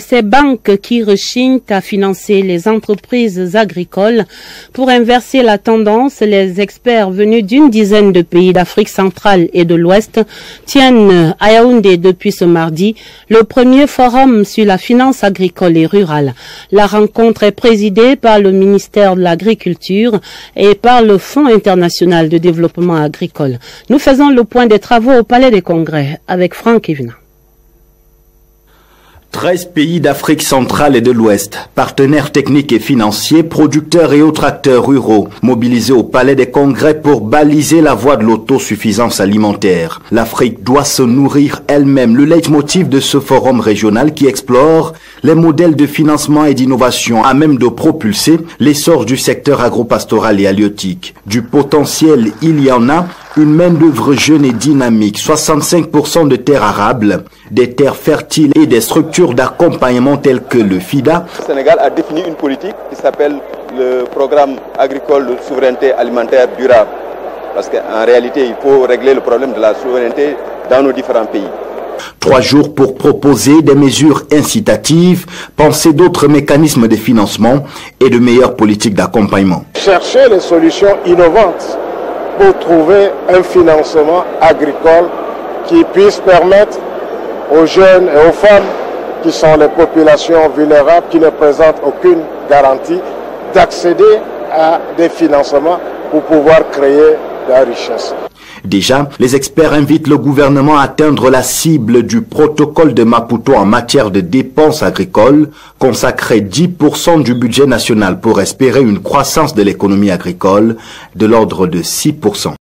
Ces banques qui rechignent à financer les entreprises agricoles pour inverser la tendance, les experts venus d'une dizaine de pays d'Afrique centrale et de l'Ouest tiennent à Yaoundé depuis ce mardi le premier forum sur la finance agricole et rurale. La rencontre est présidée par le ministère de l'Agriculture et par le Fonds international de développement agricole. Nous faisons le point des travaux au Palais des Congrès avec Franck Evina. 13 pays d'Afrique centrale et de l'Ouest, partenaires techniques et financiers, producteurs et autres acteurs ruraux, mobilisés au Palais des Congrès pour baliser la voie de l'autosuffisance alimentaire. L'Afrique doit se nourrir elle-même, le leitmotiv de ce forum régional qui explore les modèles de financement et d'innovation à même de propulser l'essor du secteur agropastoral et halieutique. Du potentiel, il y en a, une main-d'œuvre jeune et dynamique, 65% de terres arables, des terres fertiles et des structures d'accompagnement telles que le FIDA. Le Sénégal a défini une politique qui s'appelle le programme agricole de souveraineté alimentaire durable. Parce qu'en réalité, il faut régler le problème de la souveraineté dans nos différents pays. Trois jours pour proposer des mesures incitatives, penser d'autres mécanismes de financement et de meilleures politiques d'accompagnement. Chercher les solutions innovantes pour trouver un financement agricole qui puisse permettre aux jeunes et aux femmes qui sont les populations vulnérables, qui ne présentent aucune garantie, d'accéder à des financements pour pouvoir créer Déjà, les experts invitent le gouvernement à atteindre la cible du protocole de Maputo en matière de dépenses agricoles, consacrer 10% du budget national pour espérer une croissance de l'économie agricole de l'ordre de 6%.